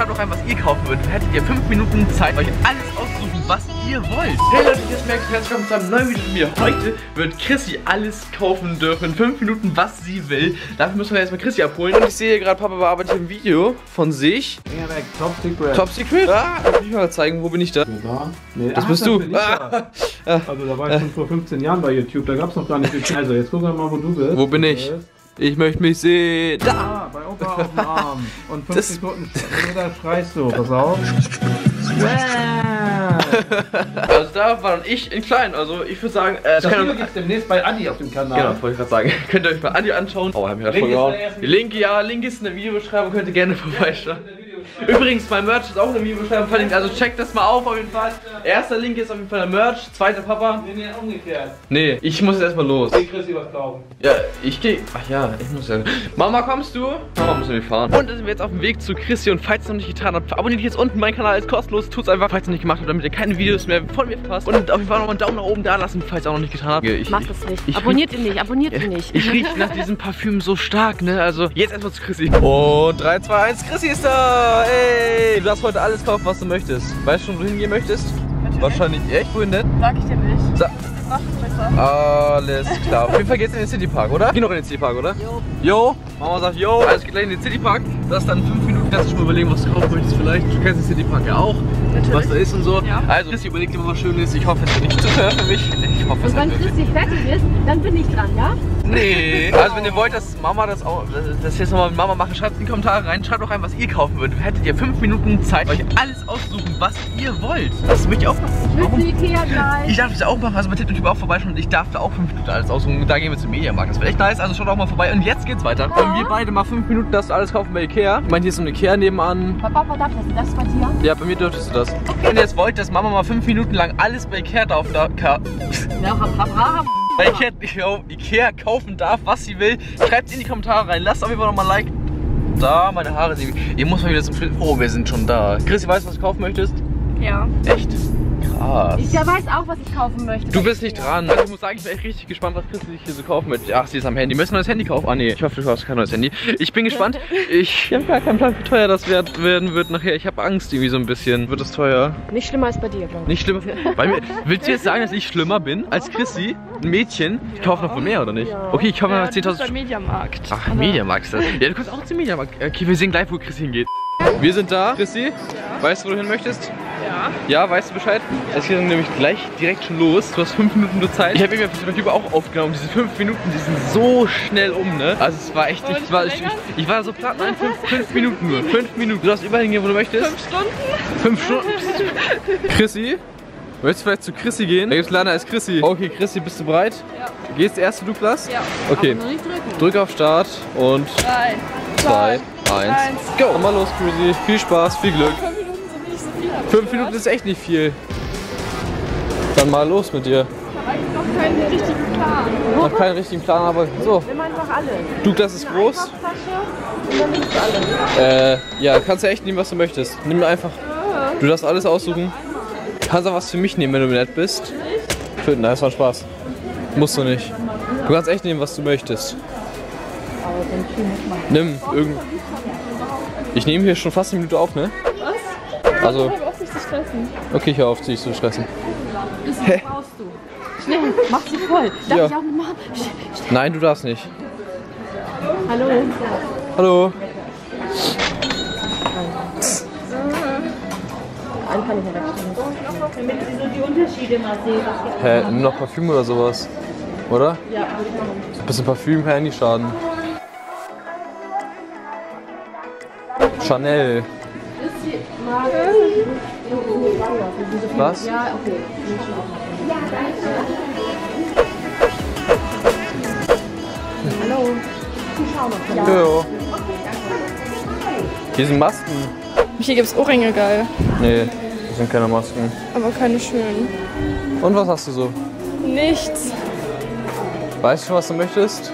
schreibt doch rein, was ihr kaufen würdet. Hättet ihr 5 Minuten Zeit, euch alles auszusuchen, was ihr wollt. Hey Leute, hier ist Max, herzlich willkommen zu einem neuen Video mit mir. Heute wird Chrissy alles kaufen dürfen, in 5 Minuten, was sie will. Dafür müssen wir erstmal Chrissy abholen. Und ich sehe gerade, Papa bearbeitet ein Video von sich. Weg, Top Secret. Top Secret? Ah, kann ich mal zeigen, wo bin ich da? Da? Nee, Das ach, bist du. bin ich da. Ah. Also da war ich schon vor 15 Jahren bei YouTube, da gab es noch gar nicht viel. Also jetzt gucken wir mal, wo du bist. Wo bin ich? Ich möchte mich sehen. Da! Ah, bei Opa auf dem Arm. Und 5 Das- Sekunden später schreist du, pass auf. Yeah. Also da war dann ich in klein. Also ich würde sagen, äh, Das kann- Video gibt's demnächst bei Adi auf dem Kanal. Genau, wollte ich gerade sagen. Könnt ihr euch mal Andi anschauen. Oh, haben wir voll ist gehauen. Link, ja, Link ist in der Videobeschreibung, könnt ihr gerne vorbeischauen. Übrigens, mein Merch ist auch in der Videobeschreibung verlinkt, also checkt das mal auf auf jeden Fall. Erster Link ist auf jeden Fall der Merch, zweiter Papa. Nee, nee, umgekehrt. Nee, ich muss jetzt erstmal los. Ich Chrissy was kaufen. Ja, ich gehe. Ach ja, ich muss ja. Mama, kommst du? Mama muss nämlich fahren. Und dann sind wir jetzt auf dem Weg zu Christi und falls ihr noch nicht getan habt, abonniert jetzt unten meinen Kanal, ist kostenlos. Tut's einfach, falls ihr nicht gemacht habt, damit ihr keine Videos mehr von mir verpasst. Und auf jeden Fall noch einen Daumen nach oben da lassen, falls ihr auch noch nicht getan habt. Ich, Macht es nicht. ich- abonniert ihn nicht, abonniert ihn nicht. Ich rieche nach diesem Parfüm so stark, ne? Also jetzt erstmal zu Chrissy. Und 3, 2, 1, Chrissy ist da! Ey! Du darfst heute alles kaufen, was du möchtest. Weißt du schon, wohin gehen möchtest? Wahrscheinlich echt, wohin denn? Sag ich dir nicht. Sa alles klar. Auf jeden Fall geht's in den Citypark, oder? Geh noch in den Citypark, oder? Jo. Jo. Mama sagt jo. Also es geht gleich in den Citypark. Das ist dann 5 Minuten. Kannst du schon mal überlegen, was du kaufen möchtest vielleicht. Du kennst den Citypark ja auch. Natürlich. Was da ist und so. Ja. Also, Chrissy überlegt immer was Schönes. Ich hoffe, es wird nicht zu teuer für mich. Ich hoffe, es Und wenn. Christi fertig ist, dann bin ich dran, ja? Nee. Also wenn ihr wollt, dass Mama das auch, das jetzt nochmal mit Mama machen, schreibt in die Kommentare rein. Schreibt auch rein, was ihr kaufen würdet. Hättet ihr 5 Minuten Zeit, euch alles auszusuchen, was ihr wollt. Das möchte ich auch machen. Ich will zu Ikea gleich. Ich darf das auch machen, also tippt euch auch vorbeischauen und ich darf da auch 5 Minuten alles aussuchen. Da gehen wir zum Mediamarkt. Das wäre echt nice, also schaut auch mal vorbei. Und jetzt geht's weiter. Wollen wir beide mal 5 Minuten das alles kaufen bei Ikea? Ich meine, hier ist so eine Ikea nebenan. Papa, darf das? Das bei dir? Ja, bei mir dürftest du das. Wenn ihr jetzt wollt, dass Mama mal 5 Minuten lang alles bei Ikea darf, da, Ja, hab, hab, hab. Bei Ikea, Ikea kaufen darf, was sie will, schreibt in die Kommentare rein. Lasst auf jeden Fall nochmal ein Like. Da, meine Haare sind. Ihr muss mal wieder zum Schnitt. Oh, wir sind schon da. Chris, weißt du, was du kaufen möchtest? Ja. Echt? Ich ja weiß auch, was ich kaufen möchte. Du bist nicht dran. Also ich muss sagen, ich bin echt richtig gespannt, was Chris sich hier so kaufen möchte. Ach, sie ist am Handy. Müssen wir das Handy kaufen? Ah nee, ich hoffe, du kaufst kein neues Handy. Ich bin gespannt. Ich habe gar keinen Plan, wie teuer das werd- werden wird nachher. Ich habe Angst irgendwie so ein bisschen. Wird das teuer? Nicht schlimmer als bei dir, glaube ich. Nicht schlimmer. Bei mir, willst du jetzt sagen, dass ich schlimmer bin als Chrissy? Ein Mädchen? Ich kaufe noch wohl mehr, oder nicht? Okay, ich kaufe ja bist 10.000 beim Mediamarkt. Ach, Aber- Mediamarkt ist das. Ja, du kannst auch zum Mediamarkt. Okay, wir sehen gleich, wo Chrissy hingeht. Wir sind da. Chrissy, weißt du, wo du hin möchtest? Ja. Ja, weißt du Bescheid? Es geht dann nämlich gleich direkt schon los. Du hast fünf Minuten nur Zeit. Ich habe mir YouTube auch aufgenommen. Diese fünf Minuten, die sind so schnell um, ne? Also es war echt, ich war, nicht ich, ich war so platt. Nein, fünf, fünf Minuten nur. Fünf Minuten. Du darfst überall hingehen, wo du möchtest. Fünf Stunden? Fünf Stunden. Chrissy? Möchtest du vielleicht zu Chrissy gehen? Da gibt's Lana als Chrissy. Okay, Chrissy, bist du bereit? Ja. Gehst erste Douglas? Ja. Okay. Noch nicht drücken. Drück auf Start und Drei. 2, 1, eins. go! Komm mal los, Chrissy. Viel Spaß, viel Glück. Fünf Minuten ist echt nicht viel. Dann mal los mit dir. Ich noch keinen richtigen Plan. Noch keinen richtigen Plan, aber so. Nimm einfach alles. Douglas ist groß. Tasche und dann nimmst du alles. Äh, ja, kannst ja echt nehmen, was du möchtest. Nimm einfach. Du darfst alles aussuchen. Kannst auch was für mich nehmen, wenn du nett bist. Für, nein, das war Spaß. Musst du nicht. Du kannst echt nehmen, was du möchtest. Nimm irgend. Ich nehme hier schon fast eine Minute auf, ne? Was? Also, Zu stressen. okay, ich hör auf, dich zu stressen. Hä? brauchst du. Schnell, mach sie voll. Darf Ja. ich auch mitmachen? Nein, du darfst nicht. Hallo. Hallo. Ich ja wegstellen. Hä, nimm noch Parfüm oder sowas. Oder? Ja. Ein bisschen Parfüm kann ja nicht schaden. Chanel. Was? Ja, okay. Hallo. Ja. Hier sind Masken. Hier gibt's Ohrringe, geil. Nee, das sind keine Masken. Aber keine schönen. Und was hast du so? Nichts. Weißt du schon, was du möchtest?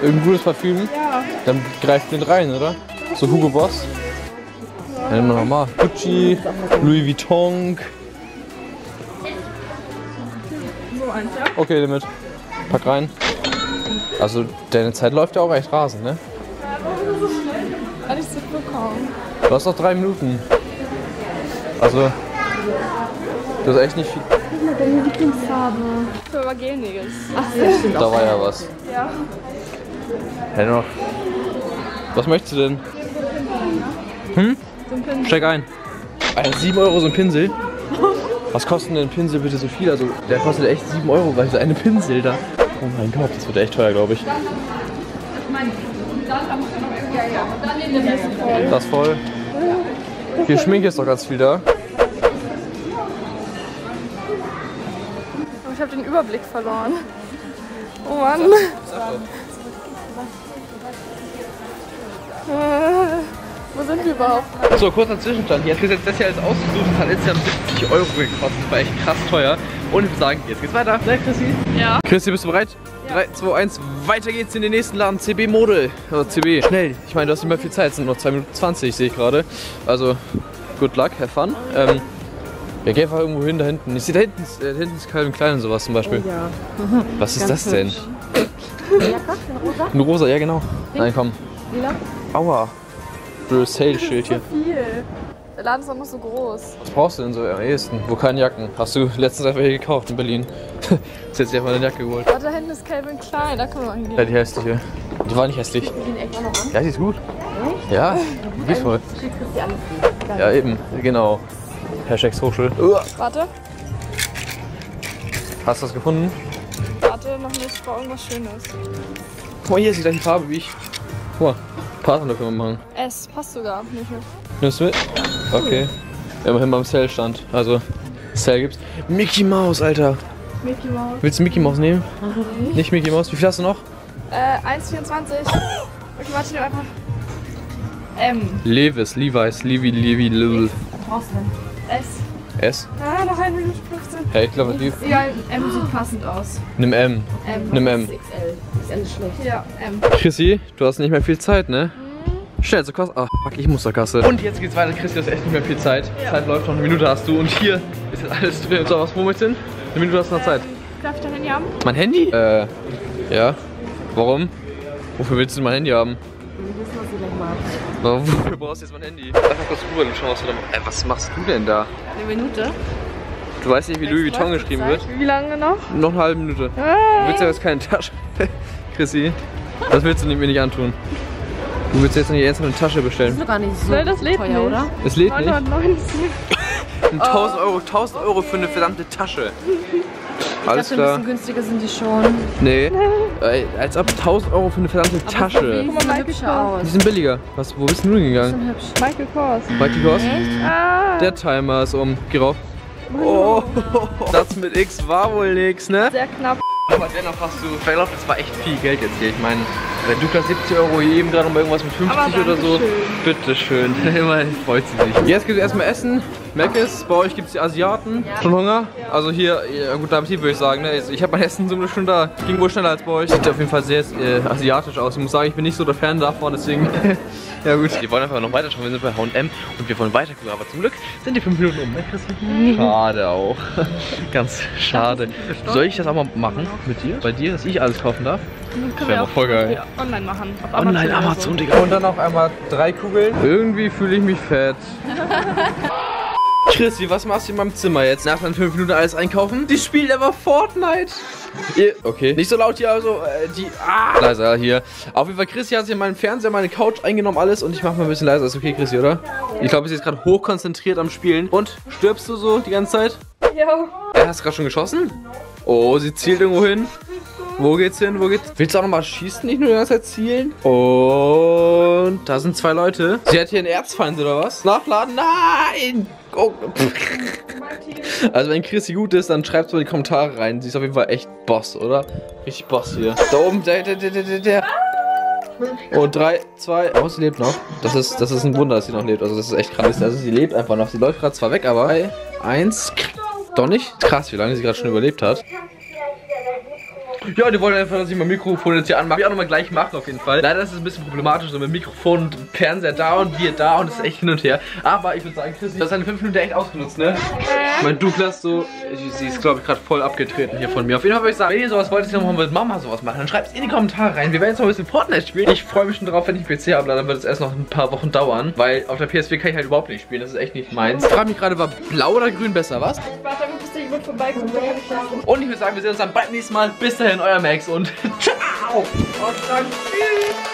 Irgendein gutes Parfüm? Ja. Dann greif den rein, oder? So Hugo Boss? Ja, nimm doch nochmal. Gucci, Louis Vuitton. So eins, ja? Okay, damit. Pack rein. Also, deine Zeit läuft ja auch echt rasend, ne? Kann nichts mitbekommen. Du hast noch drei Minuten. Also, das ist echt nicht viel. Deine Lieblingsfarbe. Für aber Gelnägels. Ach, das stimmt Da war ja was. Ja. Hey noch. Was möchtest du denn? Hm? Steig ein. Alter, 7 Euro so ein Pinsel. Was kostet denn ein Pinsel bitte so viel? Also der kostet echt 7 Euro, weil so eine Pinsel da. Oh mein Gott, das wird echt teuer, glaube ich. Das ist voll. Hier Schminke ist doch ganz viel da. Aber ich habe den Überblick verloren. Oh Mann. Wo sind wir überhaupt? So, kurzer Zwischenstand. Jetzt gesetzt das hier alles ausgesucht. Das hat insgesamt 70 Euro gekostet. Das war echt krass teuer. Und ich würde sagen, jetzt geht's weiter. Ne, Chrissy? Ja. Chrissy, bist du bereit? 3, 2, 1, weiter geht's in den nächsten Laden. CB Mode. Oder CB. Schnell. Ich meine, du hast nicht mehr viel Zeit. Es sind noch 2 Minuten 20, sehe ich gerade. Also, good luck, have fun. Ähm, ja, geh einfach irgendwo hin, da hinten. Ich sehe da hinten, ist- äh, da hinten ist Calvin Klein und sowas zum Beispiel. Ja. Was ist Ganz das denn? hübsch. Jacke, in rosa? Ein rosa, ja genau. Nein, komm. Lila? Aua. Blödes Sale-Schild hier. Viel. Der Laden ist auch noch so groß. Was brauchst du denn so am ehesten? Wo keine Jacken? Hast du letztens einfach hier gekauft in Berlin? Jetzt hättest du einfach eine Jacke geholt. Warte, da hinten ist Calvin Klein. Da können wir hingehen. Ja, die hässliche. Die war nicht hässlich. Die gehen echt auch noch an. Ja, die ist gut. Ja, die geht voll. Ja, eben. Genau. Hashtag Social. Warte. Hast du das gefunden? Warte, noch nicht. Ich brauche irgendwas Schönes. Guck mal, hier ist die gleiche Farbe wie ich. Guck mal. Partner können wir machen. Es passt sogar. Nimmst du mit? Okay. Immerhin beim Sale stand. Also, Sale gibt's. Mickey Mouse, Alter. Mickey Mouse. Willst du Mickey Mouse nehmen? Nicht Mickey Mouse. Wie viel hast du noch? Äh, 1,24. Okay, warte, nehm einfach. M. Levis, Levi's, Levi, Levi, Lil. Was brauchst du denn? S. S? Ah, noch 1 Minute 15. Hey, ich glaube, die. Ja, M sieht passend aus. Nimm M. M. Nimm M. XL. XL ist schlecht. Ja, M. Chrissy, du hast nicht mehr viel Zeit, ne? Schnell zur Kasse. Ach, fuck, ich muss zur Kasse. Und jetzt geht's weiter, Chrissy, du hast echt nicht mehr viel Zeit. Zeit läuft noch, eine Minute hast du. Und hier ist jetzt alles drin. So, was, wo möchtest du hin? Eine Minute hast du noch Zeit. Darf ich dein Handy haben? Mein Handy? Äh, ja. Warum? Wofür willst du mein Handy haben? Wir wissen, du. Warum wofür brauchst du jetzt mein Handy? Einfach kurz rüber und schau, was du da machst. Ey, was machst du denn da? Eine Minute? Du weißt nicht, wie Louis Vuitton geschrieben wird? Wie lange noch? Noch eine halbe Minute. Du Ah. willst ja jetzt keine Tasche. Chrissy, das willst du mir nicht antun. Du willst jetzt nicht ernsthaft eine Tasche Das bestellen. ist doch gar nicht so Nein, das lädt teuer, nicht. oder? Es lädt nicht. 990. Und 1000 Euro, 1000 Euro für eine verdammte Tasche. Alles ich dachte, klar. ein bisschen günstiger sind die schon. Nee. Ey, als ob 1000 Euro für eine verdammte Tasche. Die Guck mal, Michael Kors. Die sind billiger. Was, wo bist du denn gegangen? Michael Kors. Michael Kors? Ah. Der Timer ist um. Geh rauf. Oh, das mit X war wohl nix, ne? Sehr knapp. Aber dennoch hast du, glaube, das war echt viel Geld jetzt hier. Ich meine, wenn du gerade 70 Euro eben gerade noch mal irgendwas mit 50 Aber oder so. Bitteschön. Immerhin freut sie sich. Jetzt gibt es erstmal Essen. Mc's, bei euch gibt es die Asiaten. Schon Hunger? Also hier, ja, guten Appetit würde ich sagen. Ne? Ich habe mein Essen zum schon da. Ging wohl schneller als bei euch. Sieht auf jeden Fall sehr äh, asiatisch aus. Ich muss sagen, ich bin nicht so der Fan davon, deswegen. ja gut. Wir wollen einfach noch weiter schauen. Wir sind bei H&M und wir wollen weiter gucken. Aber zum Glück sind die 5 Minuten um. Ne, Christian? Schade auch. Ganz schade. Soll ich das auch mal machen mit dir? Bei dir, dass ich alles kaufen darf? Können wär mal voll geil. online machen. Auf Online Amazon, Digga. Und dann noch einmal drei Kugeln. Irgendwie fühle ich mich fett. Chrissy, was machst du in meinem Zimmer jetzt? Nach dann fünf Minuten alles einkaufen? Die spielt aber Fortnite. Ihr, okay. Nicht so laut hier, also äh, die. Ah, leiser hier. Auf jeden Fall, Chrissy hat sich in meinen Fernseher, meine Couch eingenommen, alles. Und ich mach mal ein bisschen leiser. Ist okay, Chrissy, oder? Ich glaube, sie ist gerade hochkonzentriert am Spielen. Und stirbst du so die ganze Zeit? Ja. Er hast du gerade schon geschossen? Oh, sie zielt irgendwo hin. Wo geht's hin? Wo geht's? Willst du auch nochmal schießen, nicht nur die ganze Zeit zielen? Und da sind zwei Leute. Sie hat hier einen Erzfeind oder was? Nachladen? Nein! Oh. Also wenn Chrissy gut ist, dann schreibt mal in die Kommentare rein. Sie ist auf jeden Fall echt Boss, oder? Richtig Boss hier. Da oben, der, der, der, der, der, der. Und drei, zwei, oh, sie lebt noch. Das ist, das ist ein Wunder, dass sie noch lebt. Also das ist echt krass. Also sie lebt einfach noch. Sie läuft gerade zwar weg, aber drei, eins, doch nicht. Krass, wie lange sie gerade schon überlebt hat. Ja, die wollen einfach, dass ich mein Mikrofon jetzt hier anmache. Ich auch nochmal gleich machen auf jeden Fall. Leider ist es ein bisschen problematisch, so mit Mikrofon und Fernseher da und wir da und es ist echt hin und her. Aber ich würde sagen, Chrissy, du hast deine 5 Minuten echt ausgenutzt, ne? Mein Douglas so, sie ist glaube ich gerade voll abgetreten hier von mir. Auf jeden Fall würde ich sagen, wenn ihr sowas wollt, dass ich nochmal mit Mama sowas machen, dann schreibt es in die Kommentare rein. Wir werden jetzt noch ein bisschen Fortnite spielen. Ich freue mich schon drauf, wenn ich PC habe, dann wird es erst noch ein paar Wochen dauern, weil auf der PS4 kann ich halt überhaupt nicht spielen. Das ist echt nicht meins. Ich frage mich gerade, war blau oder grün besser, was? Bis dann kann ich lassen. Und ich würde sagen, wir sehen uns dann beim nächsten Mal. Bis dahin, euer Max und ciao! Und dann tschüss!